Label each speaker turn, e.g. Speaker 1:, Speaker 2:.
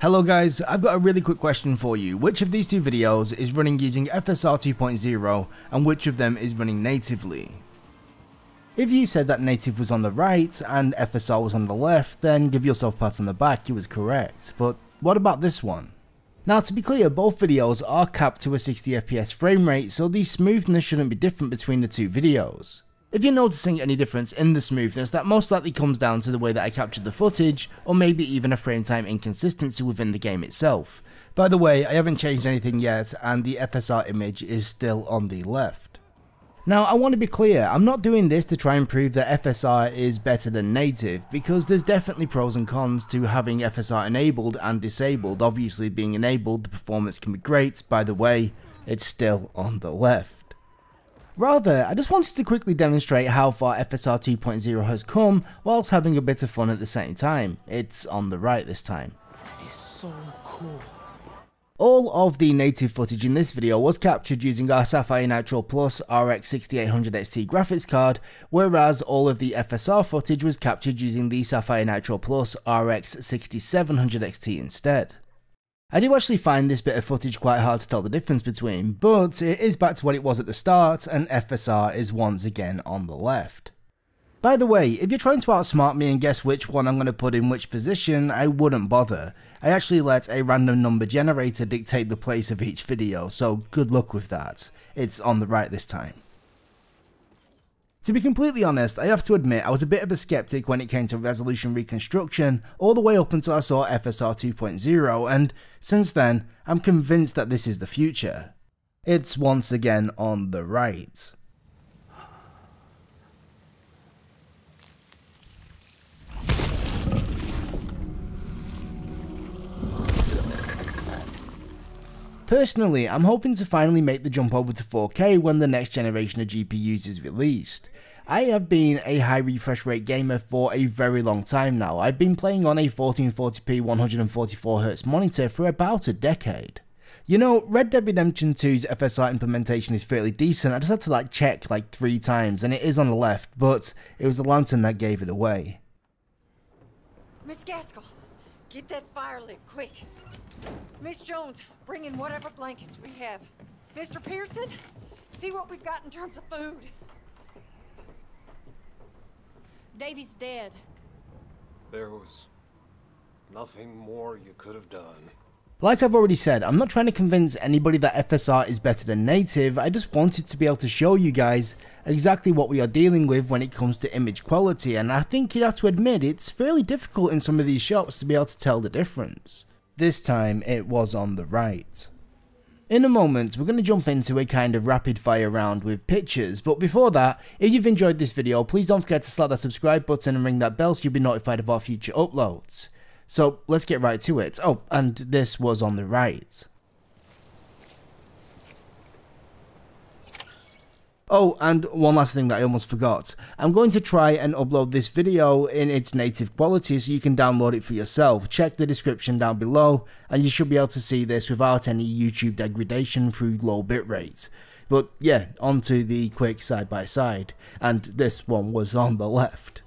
Speaker 1: Hello guys, I've got a really quick question for you. Which of these two videos is running using FSR 2.0 and which of them is running natively? If you said that native was on the right and FSR was on the left, then give yourself pats on the back, you was correct. But what about this one? Now to be clear, both videos are capped to a 60fps frame rate, so the smoothness shouldn't be different between the two videos. If you're noticing any difference in the smoothness, that most likely comes down to the way that I captured the footage, or maybe even a frame time inconsistency within the game itself. By the way, I haven't changed anything yet, and the FSR image is still on the left. Now, I want to be clear, I'm not doing this to try and prove that FSR is better than native, because there's definitely pros and cons to having FSR enabled and disabled. Obviously, being enabled, the performance can be great, by the way, it's still on the left. Rather, I just wanted to quickly demonstrate how far FSR 2.0 has come, whilst having a bit of fun at the same time. It's on the right this time.
Speaker 2: That is so cool.
Speaker 1: All of the native footage in this video was captured using our Sapphire Nitro Plus RX 6800 XT graphics card, whereas all of the FSR footage was captured using the Sapphire Nitro Plus RX 6700 XT instead. I do actually find this bit of footage quite hard to tell the difference between, but it is back to what it was at the start, and FSR is once again on the left. By the way, if you're trying to outsmart me and guess which one I'm going to put in which position, I wouldn't bother. I actually let a random number generator dictate the place of each video, so good luck with that. It's on the right this time. To be completely honest, I have to admit I was a bit of a skeptic when it came to resolution reconstruction, all the way up until I saw FSR 2.0, and since then, I'm convinced that this is the future. It's once again on the right. Personally, I'm hoping to finally make the jump over to 4K when the next generation of GPUs is released. I have been a high refresh rate gamer for a very long time now. I've been playing on a 1440p 144Hz monitor for about a decade. You know, Red Dead Redemption 2's FSR implementation is fairly decent, I just had to like check like three times and it is on the left, but it was the lantern that gave it away.
Speaker 3: Miss Gaskell, get that fire lit quick. Miss Jones, bring in whatever blankets we have. Mr. Pearson, see what we've got in terms of food.
Speaker 4: Davy's dead.
Speaker 5: There was nothing more you could have done.
Speaker 1: Like I've already said, I'm not trying to convince anybody that FSR is better than native, I just wanted to be able to show you guys exactly what we are dealing with when it comes to image quality and I think you have to admit it's fairly difficult in some of these shots to be able to tell the difference. This time it was on the right. In a moment, we're going to jump into a kind of rapid fire round with pictures, but before that, if you've enjoyed this video, please don't forget to slap that subscribe button and ring that bell so you'll be notified of our future uploads. So let's get right to it. Oh, and this was on the right. Oh, and one last thing that I almost forgot. I'm going to try and upload this video in its native quality so you can download it for yourself. Check the description down below and you should be able to see this without any YouTube degradation through low bitrate. But yeah, onto the quick side by side. And this one was on the left.